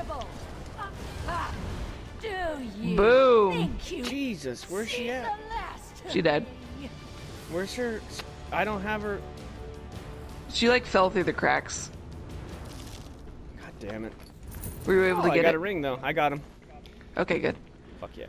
untouchable. Do you Boom. you Jesus, where's she at? She dead. Where's her? I don't have her. She like fell through the cracks. God damn it. Were you able Oh, to I get got it? a ring though. I got him. Okay, good. Fuck yeah.